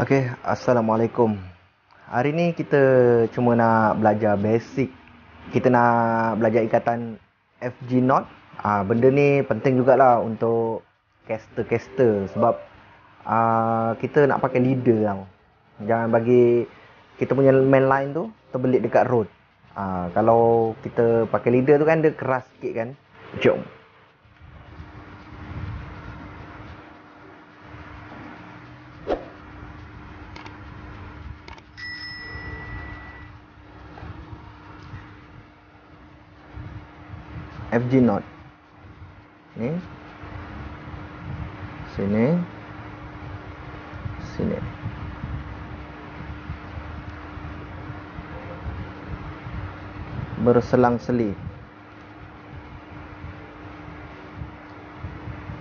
Okey, Assalamualaikum. Hari ni kita cuma nak belajar basic. Kita nak belajar ikatan FG knot. Ah, benda ni penting jugalah untuk caster-caster sebab ah, kita nak pakai leader tau. Jangan bagi kita punya main line tu terbelit dekat road. Ah, kalau kita pakai leader tu kan dia keras sikit kan. Jom. FG knot. Ni. Sini. Sini. Berselang-seli.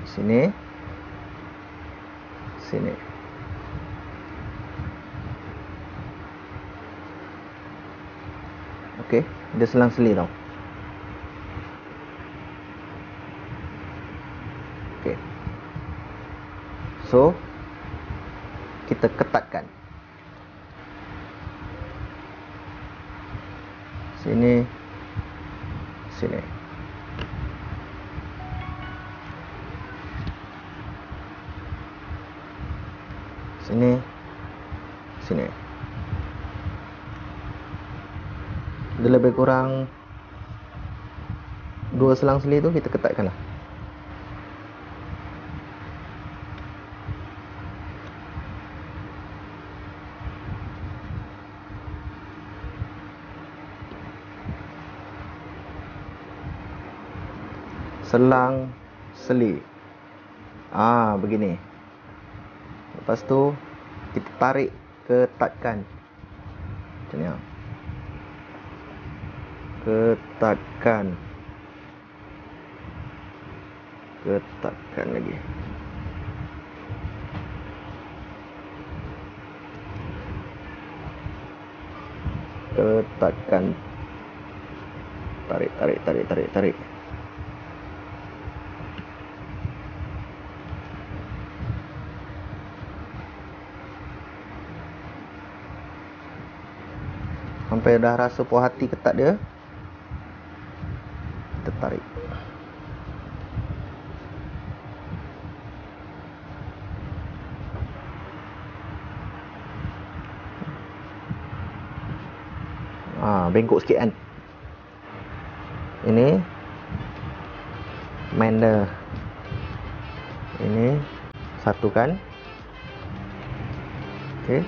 Sini. Sini. Okey, dia selang-seli tau. Okey. So kita ketatkan. Sini sini. Sini sini. Dia lebih kurang dua selang seli tu kita ketatkan lah. Selang seli. Ah, begini. Lepas tu kita tarik ketatkan. Macam ni. ah. Ketatkan. Ketatkan lagi. Ketatkan. Tarik, tarik, tarik, tarik, tarik. Sampai dah rasa puas hati ketat dia Kita tarik. Ah, bengkok sikit kan? Ini Mana Ini Satukan. Okay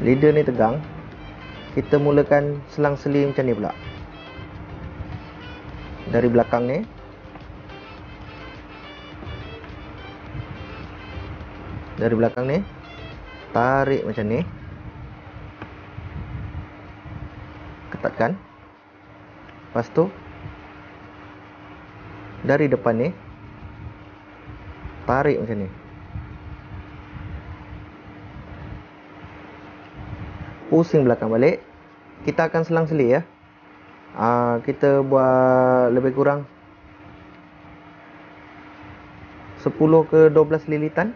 Leader ni tegang kita mulakan selang seli macam ni pula. Dari belakang ni. Dari belakang ni. Tarik macam ni. Ketatkan. Lepas tu dari depan ni tarik macam ni pusing belakang balik. Kita akan selang seli ya. Uh, kita buat lebih kurang 10 ke 12 lilitan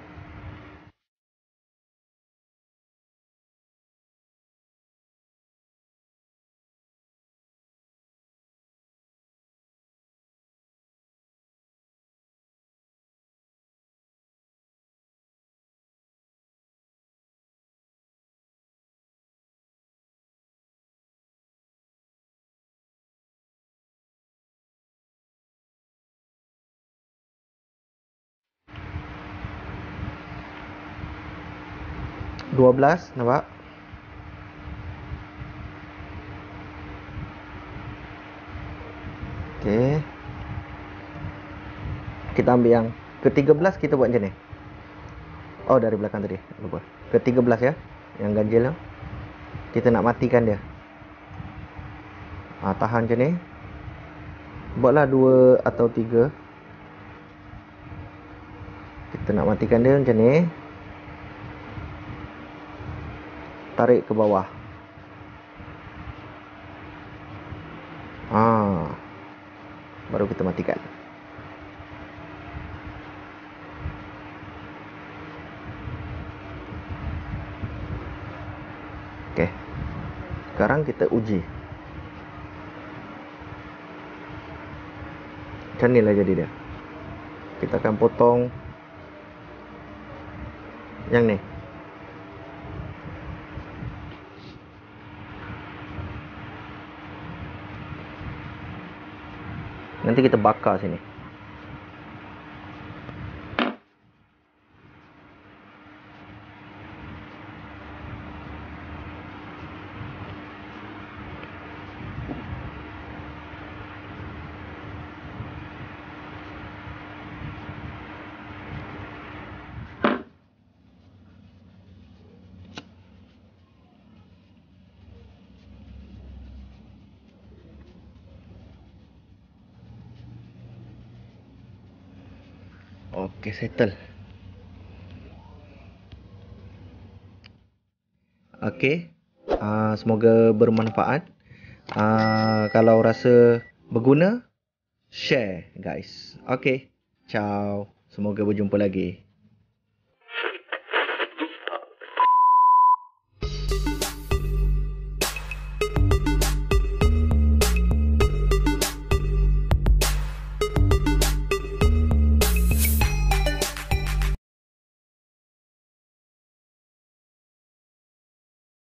Dua belas nampak? Okey. Kita ambil yang Ke-13 kita buat macam ni. Oh dari belakang tadi. Lupa. Ke-13 ya Yang ganjil tu. Kita nak matikan dia. Ha, Tahan macam ni. Buatlah dua atau tiga. Kita nak matikan dia macam ni tarik ke bawah. Ah. Baru kita matikan. Oke. Sekarang kita uji. Dan nilai jadi dia. Kita akan potong. Yang nih Nanti kita bakar sini. Okey, settle. Okey. Uh, semoga bermanfaat. Uh, kalau rasa berguna, share guys. Okey. Ciao. Semoga berjumpa lagi.